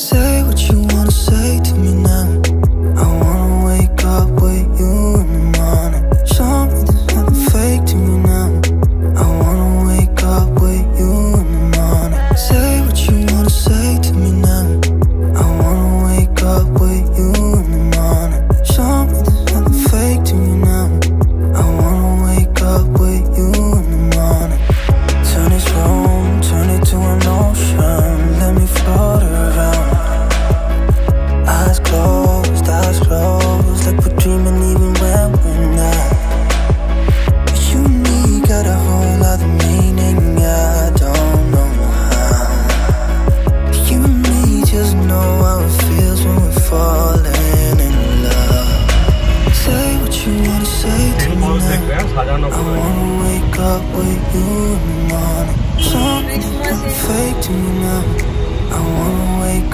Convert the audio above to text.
what you wanna say to me now. I wanna wake up with you in the morning. Show me there's nothing fake to me now. I wanna wake up with you in the morning. Say what you wanna say to me now. I wanna wake up with you in the morning. Show me there's nothing fake to me now. I wanna wake up with you in the morning. Turn this room, turn it to an সাজানো I পুরো wanna wake